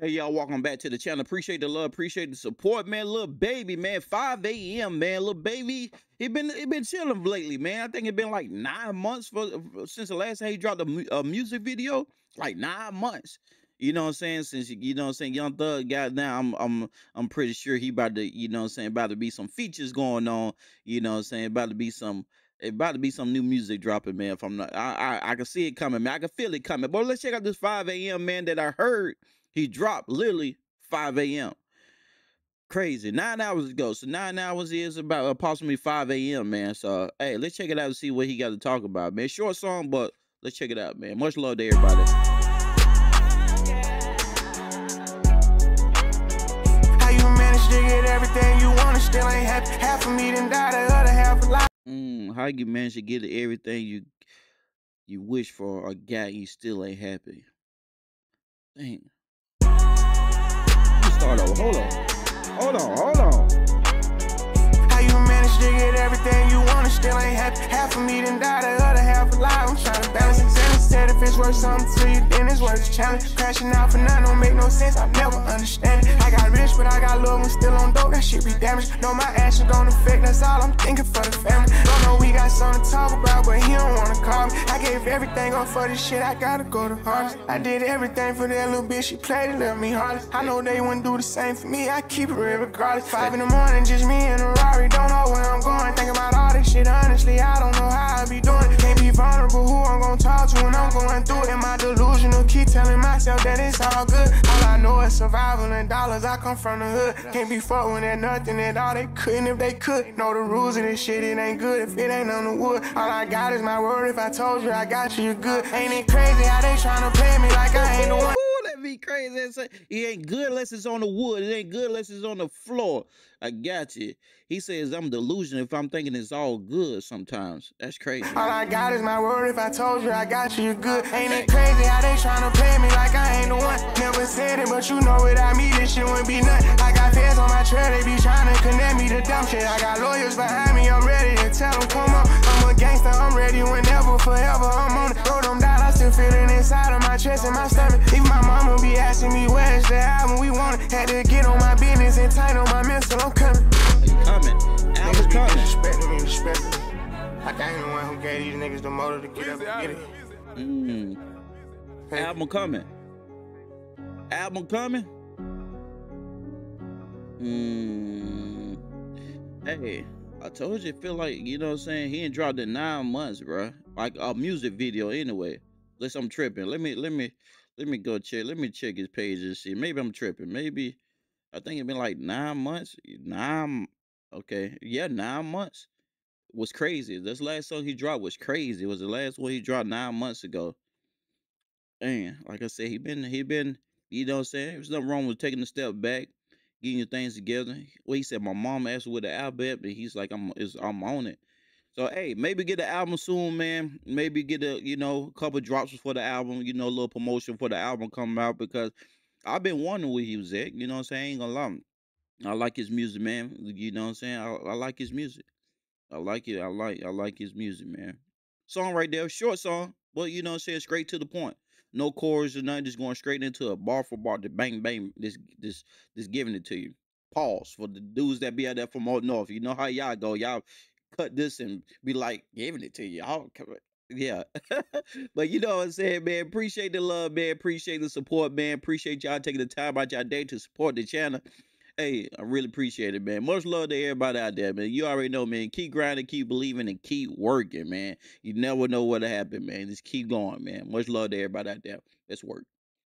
Hey y'all, welcome back to the channel. Appreciate the love, appreciate the support, man. Lil Baby, man. 5 a.m. man. Lil Baby, he been he been chilling lately, man. I think it been like nine months for since the last time he dropped a, a music video. Like nine months. You know what I'm saying? Since you know what I'm saying, Young Thug got now, I'm I'm I'm pretty sure he about to, you know what I'm saying, about to be some features going on. You know what I'm saying? About to be some it about to be some new music dropping, man. If I'm not, I, I I can see it coming, man. I can feel it coming. But let's check out this 5 a.m. man that I heard he dropped literally 5 a.m. Crazy. Nine hours ago. So nine hours is about approximately 5 a.m., man. So hey, let's check it out and see what he got to talk about, man. Short song, but let's check it out, man. Much love to everybody. How you manage to get everything you want still ain't happy? Half of me done died, the other half alive. Mm, how you manage to get everything you you wish for a guy you still ain't happy? Dang. Start over. Hold on. Hold on. Hold on. How you manage to get everything you want and still ain't happy? Half of me done died, the other half alive. I'm trying to balance it. It's worth something to you, then it's worth the challenge. Crashing out for nothing don't make no sense. I never understand it. I got rich, but I got love and still on dope. That shit be damaged. Know my actions gon' affect. That's all I'm thinking for the family. Don't know we got something to talk about, but he don't wanna call me. I gave everything up for this shit. I gotta go to hardest. I did everything for that little bitch. She played it, left me heartless. I know they wouldn't do the same for me. I keep it real regardless. Five in the morning, just me and a Keep telling myself that it's all good. All I know is survival and dollars. I come from the hood. Can't be fucked when there's nothing at all. They couldn't if they could. Know the rules of this shit. It ain't good if it ain't on the wood. All I got is my word. If I told you I got you, you good. Ain't it crazy how they tryna play me like I ain't the one? Ooh, that be crazy. It ain't good unless it's on the wood. It ain't good unless it's on the floor. I got you. He says I'm delusional if I'm thinking it's all good sometimes. That's crazy. All I got is my word. If I told you I got you, you good. Ain't it crazy how they tryna play me like I ain't the one? Never said it, but you know without me, this shit wouldn't be nothing. I got fans on my trail, they be tryna connect me to dumb shit. I got lawyers behind me, I'm ready to tell them, come on. I'm a gangster, I'm ready whenever, forever, I'm inside of my chest and my stomach. Even my mama be asking me where's the album we want it. Had to get on my business and tight on my mental, I'm coming. He coming. Album Niggas coming. disrespecting me, respecting me. Like I ain't the one who gave these niggas the motor to get up and get it. Mm. Album coming. Album coming. Mm. Hey, I told you, feel like you know what I'm saying. He ain't dropped in nine months, bro. Like a music video, anyway. Unless I'm tripping. Let me, let me, let me go check. Let me check his page and see. Maybe I'm tripping. Maybe I think it's been like nine months. Nine. Okay, yeah, nine months was crazy. This last song he dropped was crazy. It was the last one he dropped nine months ago. And like I said, he been he been, you know what I'm saying? There's nothing wrong with taking a step back, getting your things together. Well, he said my mom asked with the album, but he's like, I'm I'm on it. So hey, maybe get the album soon, man. Maybe get a you know a couple drops for the album, you know, a little promotion for the album coming out because I've been wondering where he was at. You know what I'm saying? I ain't gonna lie. I like his music, man. You know what I'm saying? I, I like his music. I like it. I like I like his music, man. Song right there, short song, but you know what I'm saying, straight to the point. No chorus or nothing, just going straight into a bar for bar, the bang bang, this this this giving it to you. Pause for the dudes that be out there from up north. You know how y'all go. Y'all cut this and be like giving it to you. Come- yeah. but you know what I'm saying, man. Appreciate the love, man. Appreciate the support, man. Appreciate y'all taking the time out your day to support the channel. Hey, I really appreciate it, man. Much love to everybody out there, man. You already know, man. Keep grinding, keep believing, and keep working, man. You never know what'll happen, man. Just keep going, man. Much love to everybody out there. Let's work.